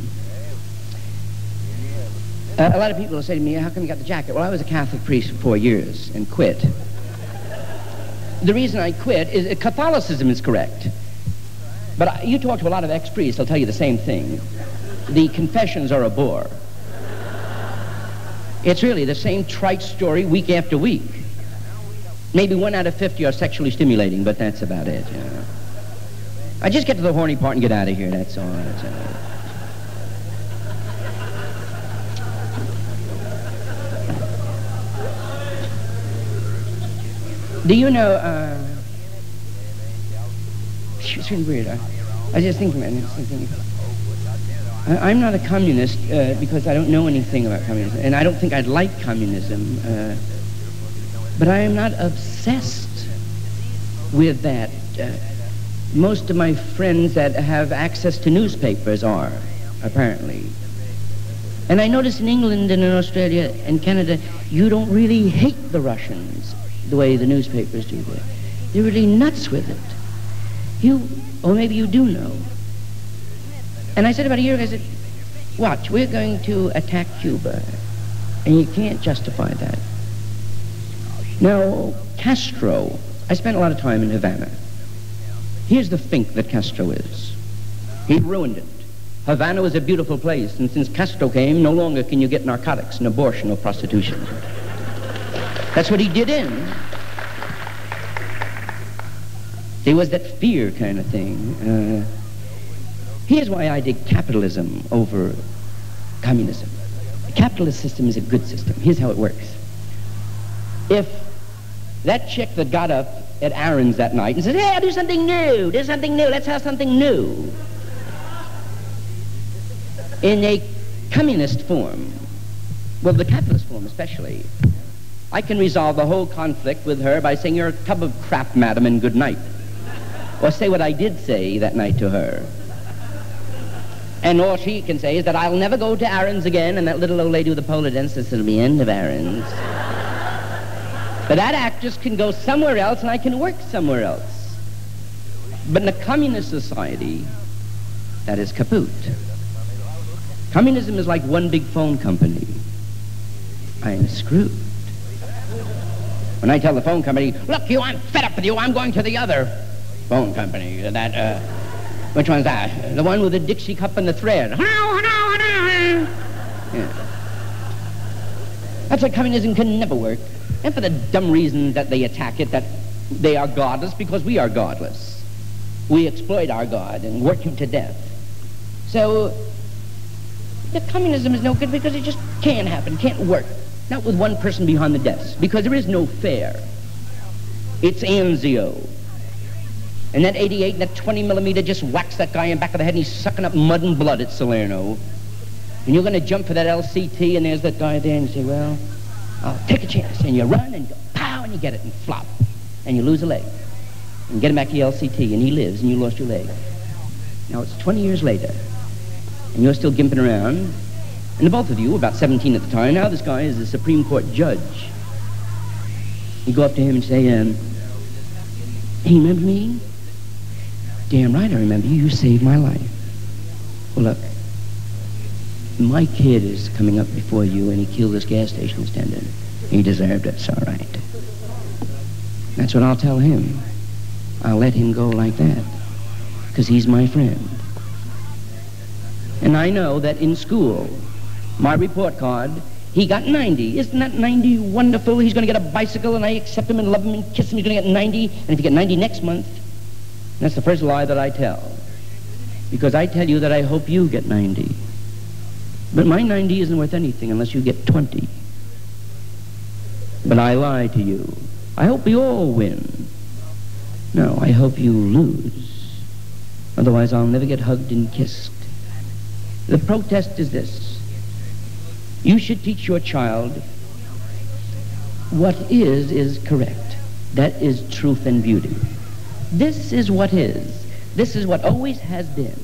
Uh, a lot of people will say to me, how come you got the jacket? Well, I was a Catholic priest for four years and quit. The reason I quit is uh, Catholicism is correct. But I, you talk to a lot of ex-priests, they'll tell you the same thing the confessions are a bore. It's really the same trite story week after week. Maybe one out of 50 are sexually stimulating, but that's about it. You know. I just get to the horny part and get out of here, that's all. That's all. Do you know, uh, it's really weird. I, I just think, man, thinking, I, am not a communist uh, because I don't know anything about communism, and I don't think I'd like communism. Uh, but I am not obsessed with that. Uh, most of my friends that have access to newspapers are, apparently. And I notice in England and in Australia and Canada, you don't really hate the Russians the way the newspapers do there. They're really nuts with it. You, or maybe you do know. And I said about a year ago, I said, watch, we're going to attack Cuba. And you can't justify that. Now, Castro, I spent a lot of time in Havana. Here's the think that Castro is. He ruined it. Havana was a beautiful place, and since Castro came, no longer can you get narcotics and abortion or prostitution. That's what he did in. There was that fear kind of thing. Uh, Here's why I dig capitalism over communism. The capitalist system is a good system. Here's how it works. If that chick that got up at Aaron's that night and said, hey, I'll do something new, do something new, let's have something new. In a communist form, well, the capitalist form especially, I can resolve the whole conflict with her by saying, you're a tub of crap, madam, and good night. Or say what I did say that night to her. And all she can say is that I'll never go to Aaron's again, and that little old lady with the polo dance says it'll be end of Aaron's. but that actress can go somewhere else, and I can work somewhere else. But in a communist society, that is kaput. Communism is like one big phone company. I am screwed. When I tell the phone company, look, you, I'm fed up with you, I'm going to the other phone company, that, uh, which one's that? The one with the Dixie cup and the thread. Yeah. That's why communism can never work. And for the dumb reason that they attack it, that they are godless because we are godless. We exploit our God and work him to death. So the communism is no good because it just can't happen, can't work. Not with one person behind the desk, because there is no fair. It's Anzio. And that 88 and that 20 millimeter just whacks that guy in the back of the head and he's sucking up mud and blood at Salerno. And you're going to jump for that LCT and there's that guy there and you say, well, I'll take a chance. And you run and go pow and you get it and flop. And you lose a leg. And get him back to the LCT and he lives and you lost your leg. Now it's 20 years later and you're still gimping around. And the both of you, about 17 at the time, now this guy is a Supreme Court judge. You go up to him and say, um, hey, remember me? Damn right I remember you. You saved my life. Well, look, my kid is coming up before you, and he killed this gas station attendant. He deserved it. It's all right. That's what I'll tell him. I'll let him go like that, because he's my friend. And I know that in school, my report card, he got 90. Isn't that 90 wonderful? He's going to get a bicycle, and I accept him and love him and kiss him. He's going to get 90. And if he get 90 next month, that's the first lie that I tell. Because I tell you that I hope you get 90. But my 90 isn't worth anything unless you get 20. But I lie to you. I hope we all win. No, I hope you lose. Otherwise, I'll never get hugged and kissed. The protest is this. You should teach your child what is, is correct. That is truth and beauty. This is what is. This is what always has been.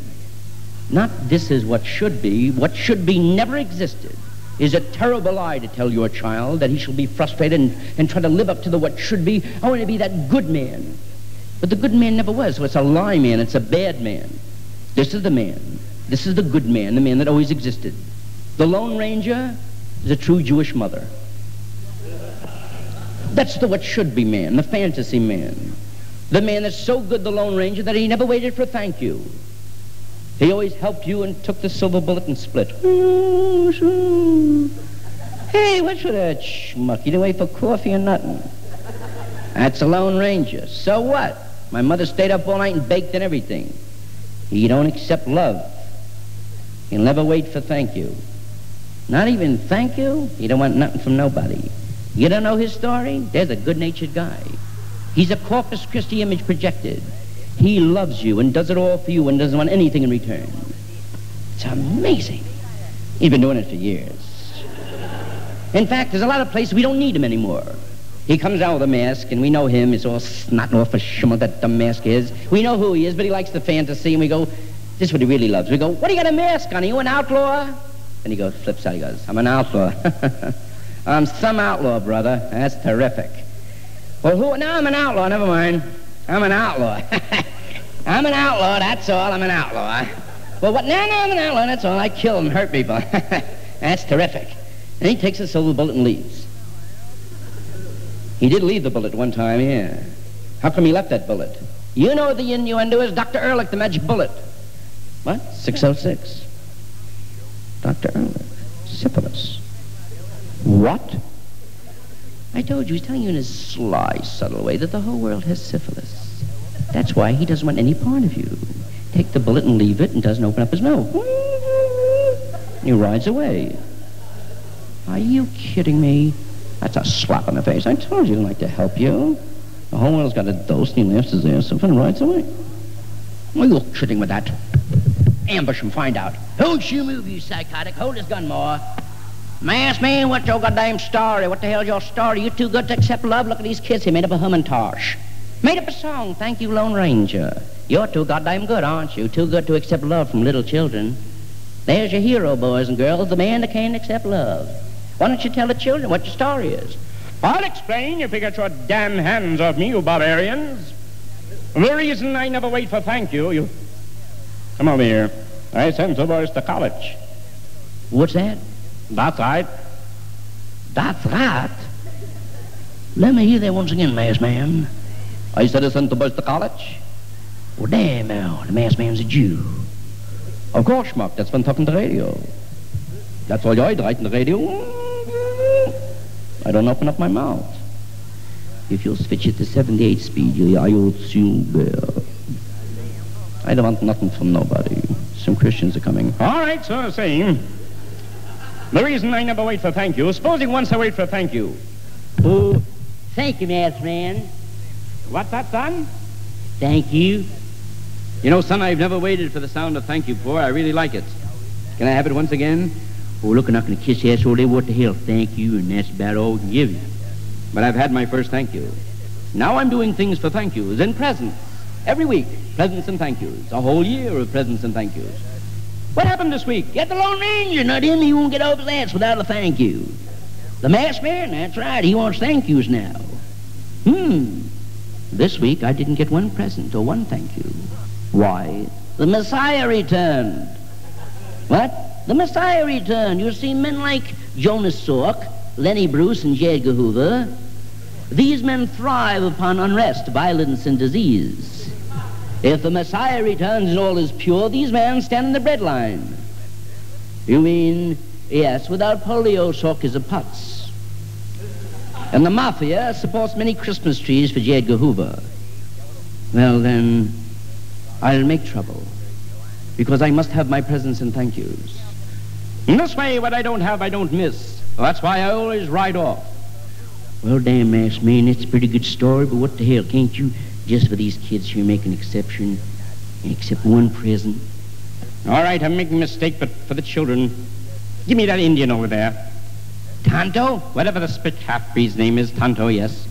Not this is what should be. What should be never existed is a terrible lie to tell your child that he shall be frustrated and, and try to live up to the what should be. I want to be that good man. But the good man never was, so it's a lie man, it's a bad man. This is the man. This is the good man, the man that always existed. The Lone Ranger is a true Jewish mother. That's the what should be man, the fantasy man. The man that's so good, the Lone Ranger, that he never waited for thank you. He always helped you and took the silver bullet and split. Hey, what's with that schmuck? You didn't wait for coffee or nothing. That's a Lone Ranger. So what? My mother stayed up all night and baked and everything. You don't accept love. You'll never wait for thank you. Not even thank you? You don't want nothing from nobody. You don't know his story? There's a good-natured guy. He's a Corpus Christi image projected. He loves you and does it all for you and doesn't want anything in return. It's amazing. He's been doing it for years. In fact, there's a lot of places we don't need him anymore. He comes out with a mask, and we know him. He's all snotting off a schimmel that dumb mask is. We know who he is, but he likes the fantasy, and we go, this is what he really loves. We go, what do you got a mask on? Are you an outlaw? And he goes, flips out, he goes, I'm an outlaw. *laughs* I'm some outlaw, brother. That's terrific. Well, who? Now I'm an outlaw. Never mind. I'm an outlaw. *laughs* I'm an outlaw, that's all. I'm an outlaw. Well, what? Now, now I'm an outlaw, that's all. I kill and hurt people. *laughs* that's terrific. And he takes a silver bullet and leaves. He did leave the bullet one time, yeah. How come he left that bullet? You know the innuendo is Dr. Ehrlich, the magic bullet. What? 606. Dr. Ehrlich. Syphilis. What? I told you, he's telling you in his sly, subtle way that the whole world has syphilis. That's why he doesn't want any part of you. Take the bullet and leave it and doesn't open up his mouth. He rides away. Are you kidding me? That's a slap in the face. I told you I'd like to help you. The whole world's got a dose and he laughs his ass off and rides away. Are you kidding with that? Ambush him, find out. Don't you move, you psychotic. Hold his gun more. Mass man, what's your goddamn story? What the hell's your story? You too good to accept love? Look at these kids. He made up a humming-tosh. Made up a song, Thank You, Lone Ranger. You're too goddamn good, aren't you? Too good to accept love from little children. There's your hero, boys and girls, the man that can't accept love. Why don't you tell the children what your story is? I'll explain if you get your damn hands off me, you barbarians. The reason I never wait for thank you, you... Come over here. I sent the boys to college. What's that? That's right. That's right. Let me hear that once again, mass man. I said I sent the boys to college. Well, damn now, the mass man's a Jew. Of course, schmuck, that's been talking the radio. That's all I write in the radio. I don't open up my mouth. If you'll switch it to 78 speed, I'll soon bear. I don't want nothing from nobody. Some Christians are coming. All right, so saying. The reason I never wait for thank you, supposing once I wait for thank you. Oh, thank you, mass man. What's that, son? Thank you. You know, son, I've never waited for the sound of thank you before. I really like it. Can I have it once again? Oh, look, I'm not going to kiss your ass all day. What the hell? Thank you, and that's about all we can give you. But I've had my first thank you. Now I'm doing things for thank yous and presents. Every week, presents and thank yous. A whole year of presents and thank yous. What happened this week? Get the Lone Ranger, not him. He won't get over ass without a thank you. The masked man, that's right. He wants thank yous now. Hmm. This week I didn't get one present or one thank you. Why? The Messiah returned. What? The Messiah returned. You see, men like Jonas Salk, Lenny Bruce, and J. Edgar Hoover, these men thrive upon unrest, violence, and disease. If the Messiah returns and all is pure, these men stand in the breadline. You mean, yes, without polio, Salk is a putz. And the Mafia supports many Christmas trees for J. Edgar Hoover. Well, then, I'll make trouble. Because I must have my presents and thank yous. In this way, what I don't have, I don't miss. That's why I always ride off. Well, damn, ass man, it's a pretty good story, but what the hell, can't you, just for these kids here, make an exception and accept one present? All right, I'm making a mistake, but for the children, give me that Indian over there. Tonto? Whatever the spit half-breed's name is, Tonto, yes.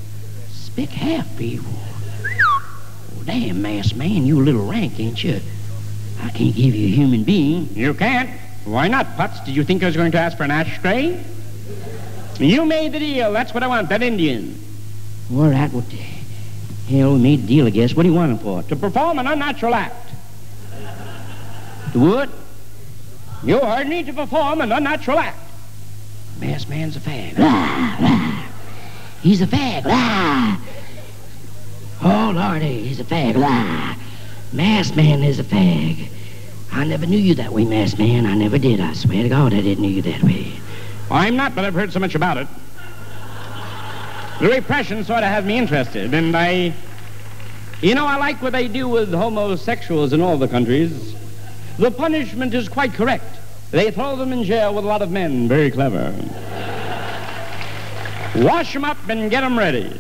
Spick half-breed? Oh, damn, ass man, you a little rank, ain't you? I can't give you a human being. You can't. Why not, Putz? Did you think I was going to ask for an ashtray? You made the deal. That's what I want, that Indian. All right, what the hell, we made the deal, I guess. What do you want him for? To perform an unnatural act. To what? You heard me to perform an unnatural act. Masked man's a fag. Rah, rah. He's a fag. Rah. Oh, Lordy, he's a fag. Rah. Masked man is a fag. I never knew you that way, masked man. I never did. I swear to God, I didn't know you that way. Well, I'm not, but I've heard so much about it. The repression sort of has me interested, and I... You know, I like what they do with homosexuals in all the countries. The punishment is quite correct. They throw them in jail with a lot of men. Very clever. Wash them up and get them ready.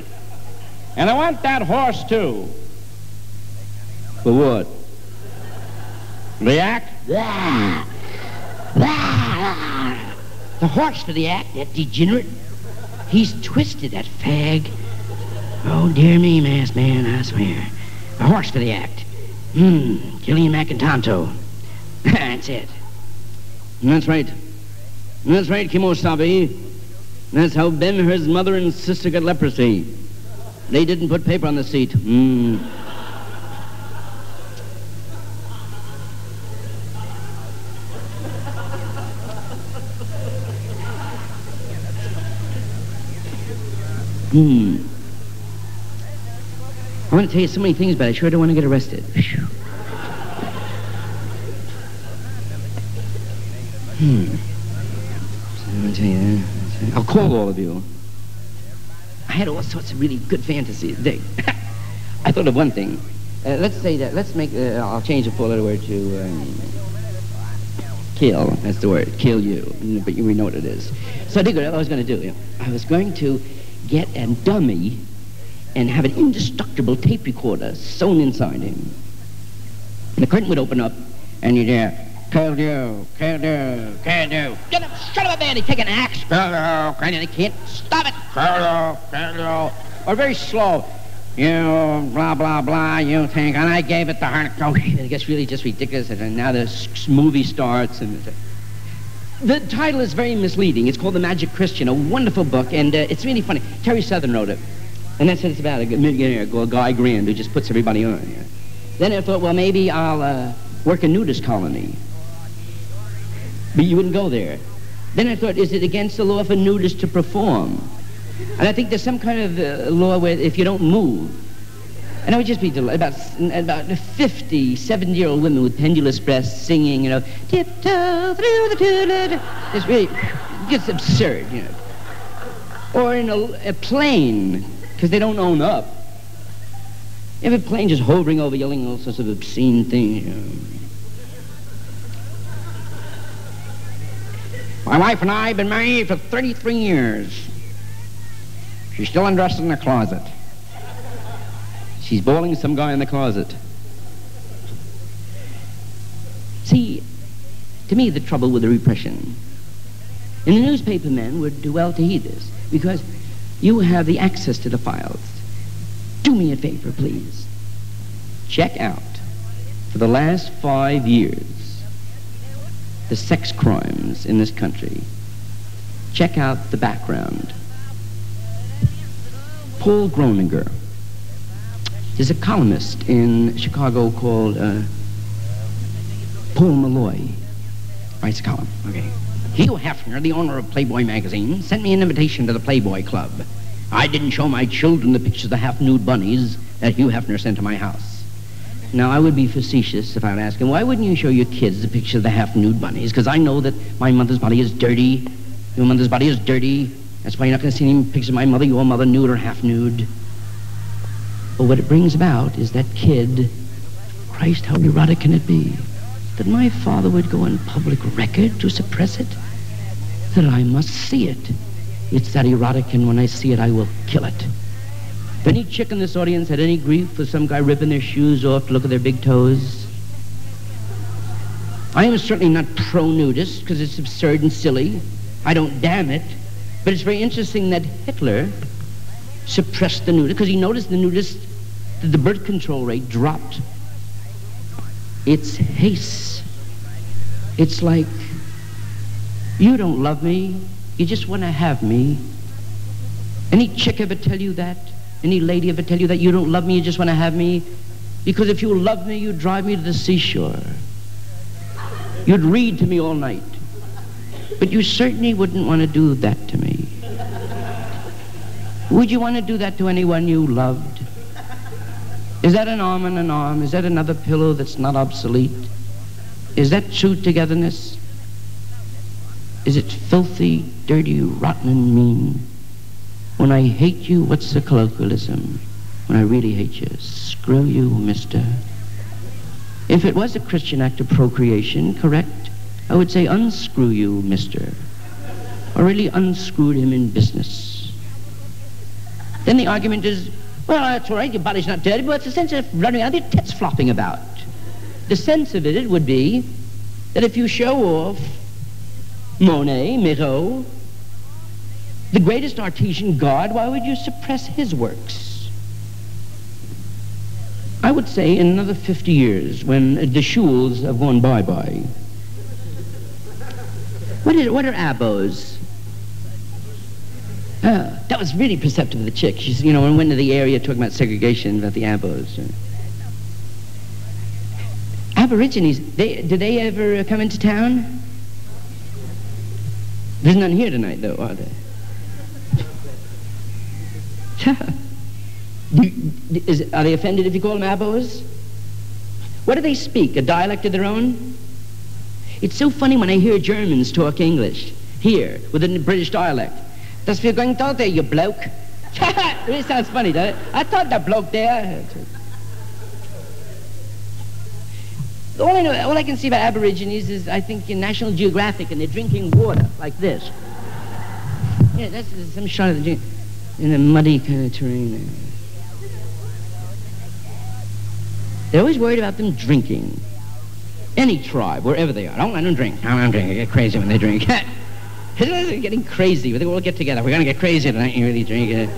And I want that horse, too. The what? The act? The horse for the act, that degenerate. He's twisted, that fag. Oh, dear me, masked man, I swear. A horse for the act. Hmm, Gillian McIntonto. *laughs* That's it. That's right. That's right, Kimosabe. That's how Ben-Hur's mother and sister got leprosy. They didn't put paper on the seat. Hmm. Hmm. I want to tell you so many things, but I sure don't want to get arrested. Hmm. To tell you. I'll call all of you. I had all sorts of really good fantasies. They, *laughs* I thought of one thing. Uh, let's say that, let's make, uh, I'll change the four-letter word to um, kill. That's the word, kill you. But you know what it is. So I think what I was going to do. I was going to get a dummy and have an indestructible tape recorder sewn inside him. And the curtain would open up, and you'd hear, kill you, kill you, kill you. Get up, shut up, man. He'd take an axe, you, and they can't stop it, kill you. Or very slow, you blah, blah, blah, you think, and I gave it to her. Oh, it gets really just ridiculous, and now the movie starts, and... The title is very misleading. It's called The Magic Christian, a wonderful book, and uh, it's really funny. Terry Southern wrote it. And that's what it's about, a millionaire, a Guy Grand who just puts everybody on. Know. Then I thought, well, maybe I'll uh, work a nudist colony. But you wouldn't go there. Then I thought, is it against the law for nudists to perform? And I think there's some kind of uh, law where if you don't move, and I would just be about about 50, 70-year-old women with pendulous breasts singing, you know, tiptoe through the tulip. It's really, it gets absurd, you know. Or in a, a plane, because they don't own up. You have a plane just hovering over, yelling all sorts of obscene things. You know. My wife and I have been married for 33 years. She's still undressed in the closet. She's bawling some guy in the closet. See, to me, the trouble with the repression, and the newspaper men would do well to heed this, because you have the access to the files. Do me a favor, please. Check out, for the last five years, the sex crimes in this country. Check out the background. Paul Groninger is a columnist in Chicago called uh, Paul Molloy. Writes a column. Okay. Hugh Hefner, the owner of Playboy magazine, sent me an invitation to the Playboy Club. I didn't show my children the pictures of the half-nude bunnies that Hugh Hefner sent to my house. Now, I would be facetious if I would ask him, why wouldn't you show your kids the picture of the half-nude bunnies? Because I know that my mother's body is dirty. Your mother's body is dirty. That's why you're not going to see any pictures of my mother, your mother, nude or half-nude. But what it brings about is that kid, Christ, how erotic can it be? That my father would go on public record to suppress it? That I must see it. It's that erotic, and when I see it, I will kill it. If any chick in this audience had any grief for some guy ripping their shoes off to look at their big toes, I am certainly not pro-nudist because it's absurd and silly. I don't damn it. But it's very interesting that Hitler suppressed the nudist because he noticed the nudist, the birth control rate dropped. It's haste. It's like, you don't love me. You just want to have me. Any chick ever tell you that? Any lady ever tell you that you don't love me, you just want to have me? Because if you loved me, you'd drive me to the seashore. You'd read to me all night. But you certainly wouldn't want to do that to me. Would you want to do that to anyone you loved? Is that an arm and an arm? Is that another pillow that's not obsolete? Is that true togetherness? Is it filthy, dirty, rotten, and mean? When I hate you, what's the colloquialism? When I really hate you, screw you, mister. If it was a Christian act of procreation, correct, I would say unscrew you, mister. Or really unscrewed him in business. Then the argument is, well, that's all right, your body's not dirty, but what's the sense of running out your tits flopping about? The sense of it would be that if you show off Monet, Miro, the greatest artesian god, why would you suppress his works? I would say in another 50 years, when the Schules have gone bye-bye, what, is, what are abos? Uh, that was really perceptive of the chick. She's, you know, when went to the area talking about segregation, about the abos. Aborigines, they, do they ever come into town? There's none here tonight, though, are there? *laughs* do, is, are they offended if you call them abos? What do they speak? A dialect of their own? It's so funny when I hear Germans talk English here with a British dialect. Das wir going to there, you bloke. *laughs* it sounds funny, doesn't it? I thought that bloke there. All I know, all I can see about Aborigines is, I think, in National Geographic, and they're drinking water like this. Yeah, that's some shot of the in a muddy kind of terrain. They're always worried about them drinking. Any tribe, wherever they are. Don't let them drink. I don't drink. I get crazy when they drink. *laughs* They're getting crazy. All get together. We're going to get crazy tonight. You really drink it.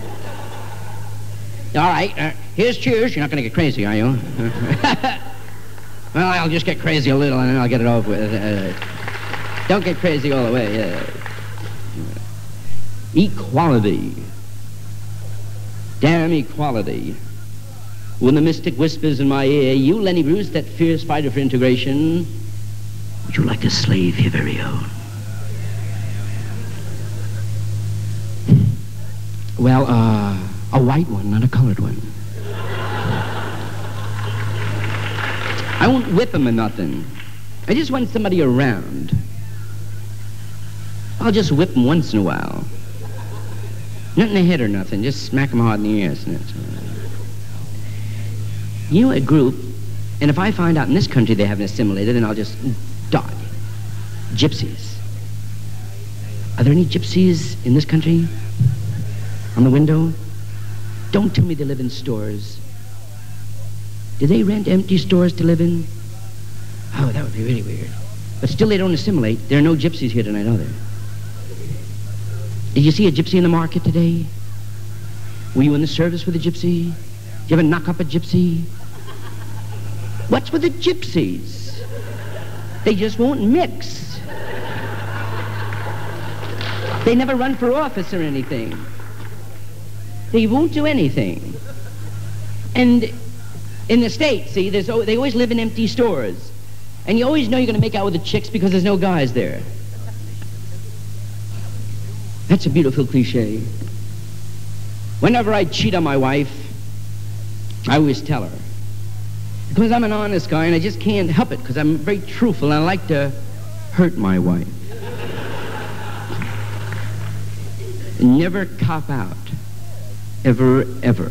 All right. Uh, here's cheers. You're not going to get crazy, are you? *laughs* well, I'll just get crazy a little and then I'll get it over with. Uh, don't get crazy all the way. Uh, equality. Damn equality. When the mystic whispers in my ear, you, Lenny Bruce, that fierce fighter for integration, would you like to slave your very own? Well, uh, a white one, not a colored one. I won't whip him or nothing. I just want somebody around. I'll just whip him once in a while. Not in the head or nothing, just smack him hard in the ass, that's ears. You know a group, and if I find out in this country they haven't assimilated, then I'll just die. Gypsies. Are there any gypsies in this country? On the window? Don't tell me they live in stores. Do they rent empty stores to live in? Oh, that would be really weird. But still, they don't assimilate. There are no gypsies here tonight, are there? Did you see a gypsy in the market today? Were you in the service with a gypsy? Did you ever knock up a gypsy? What's with the gypsies? They just won't mix. They never run for office or anything. They won't do anything. And in the States, see, there's, they always live in empty stores. And you always know you're going to make out with the chicks because there's no guys there. That's a beautiful cliche. Whenever I cheat on my wife, I always tell her. Because I'm an honest guy and I just can't help it because I'm very truthful and I like to hurt my wife. Never cop out. Ever, ever.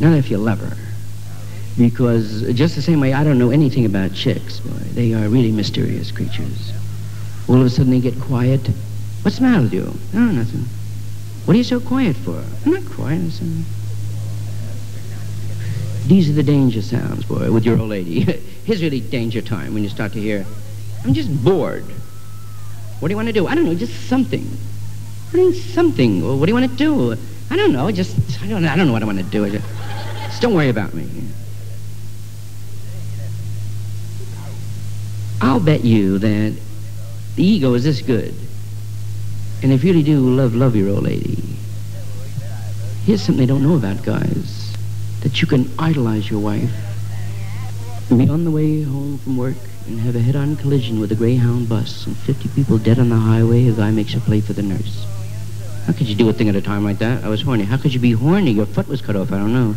Not if you love her. Because just the same way I don't know anything about chicks, boy. They are really mysterious creatures. All of a sudden they get quiet. What's the matter with you? Oh, nothing. What are you so quiet for? I'm not quiet. Saying. These are the danger sounds, boy, with your old lady. *laughs* Here's really danger time when you start to hear, I'm just bored. What do you want to do? I don't know, just something. I mean, something. What do you want to do? I don't know, just, I don't, I don't know what I want to do. Just, just don't worry about me. I'll bet you that the ego is this good. And if you really do love, love your old lady, here's something they don't know about guys. That you can idolize your wife be on the way home from work and have a head-on collision with a Greyhound bus and 50 people dead on the highway, a guy makes a play for the nurse. How could you do a thing at a time like that? I was horny. How could you be horny? Your foot was cut off. I don't know.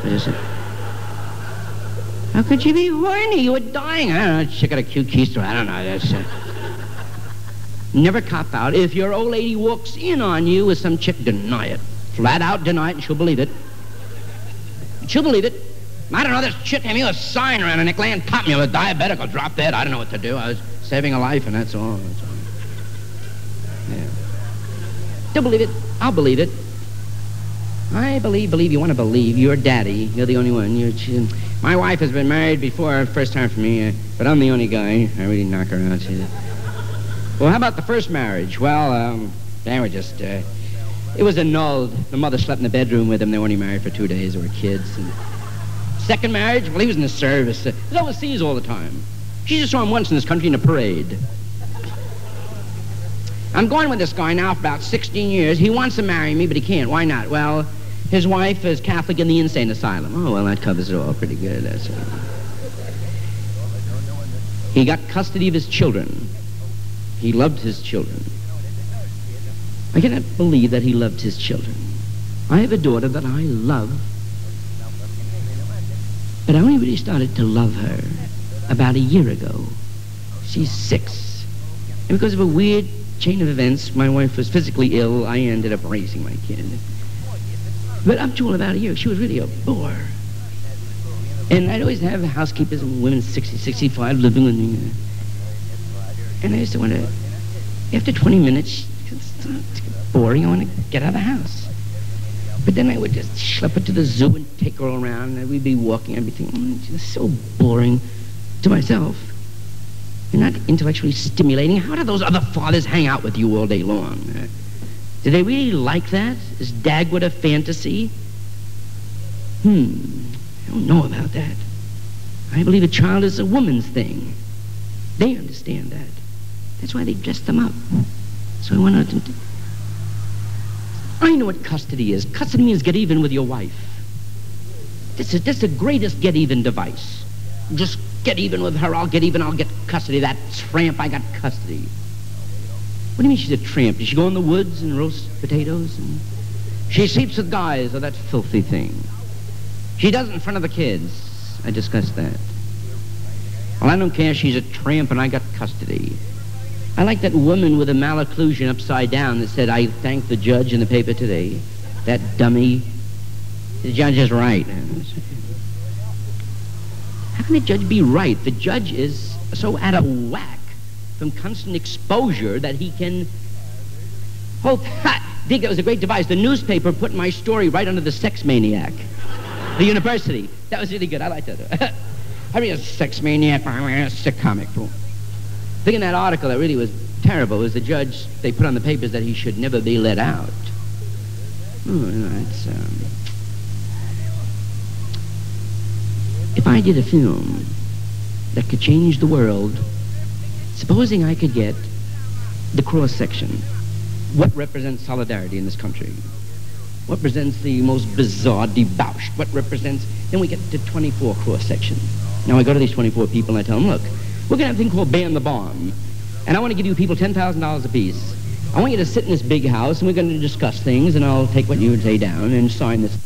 I just said, how could you be horny? You were dying. I don't know. She got a cute keister. I don't know. That's, uh... Never cop out. If your old lady walks in on you with some chick, deny it. Flat out deny it, and she'll believe it. She'll believe it. I don't know. This chick gave me a sign around her neck laying top me. I was diabetic. I'll drop dead. I don't know what to do. I was saving a life, and that's all. That's all. Yeah. Don't believe it. I'll believe it. I believe, believe you want to believe. You're daddy. You're the only one. You're. My wife has been married before, first time for me, uh, but I'm the only guy. I really knock her out. She, well, how about the first marriage? Well, um, they were just, uh, it was annulled. The mother slept in the bedroom with him. They were only married for two days. They were kids. And second marriage? Well, he was in the service. Uh, he was overseas all the time. She just saw him once in this country in a parade. I'm going with this guy now for about 16 years. He wants to marry me, but he can't. Why not? Well, his wife is Catholic in the insane asylum. Oh, well, that covers it all pretty good. That's it. He got custody of his children. He loved his children. I cannot believe that he loved his children. I have a daughter that I love, but I only really started to love her about a year ago. She's six. And because of a weird chain of events, my wife was physically ill. I ended up raising my kid. But up to about a year, she was really a bore. And I'd always have housekeepers and women 60, 65 living with me. And I used to wonder, after 20 minutes, it's boring. I want to get out of the house. But then I would just schlep her to the zoo and take her around, and we'd be walking, oh, it's mm, just so boring to myself. You're not intellectually stimulating. How do those other fathers hang out with you all day long? Uh, do they really like that? Is Dagwood a fantasy? Hmm, I don't know about that. I believe a child is a woman's thing. They understand that. That's why they dress them up. So I want to... I know what custody is. Custody means get even with your wife. This is, this is the greatest get-even device. Just get even with her. I'll get even. I'll get custody. That tramp, I got custody. What do you mean she's a tramp? Does she go in the woods and roast potatoes? And she sleeps with guys or that filthy thing. She does it in front of the kids. I discussed that. Well, I don't care. She's a tramp and I got custody. I like that woman with a malocclusion upside down that said, I thank the judge in the paper today. That dummy. The judge is right. How can the judge be right? The judge is so out of whack from constant exposure that he can. Oh, *laughs* think that was a great device. The newspaper put my story right under the sex maniac. The university. that was really good. I liked that. *laughs* I mean, a sex maniac, a sick comic think in that article that really was terrible was the judge, they put on the papers that he should never be let out. Oh, that's, um... If I did a film that could change the world, supposing I could get the cross-section, what represents solidarity in this country? What represents the most bizarre, debauched? What represents... Then we get to 24 cross section. Now I go to these 24 people and I tell them, look, we're going to have a thing called ban the bomb. And I want to give you people $10,000 apiece. I want you to sit in this big house and we're going to discuss things and I'll take what you would say down and sign this.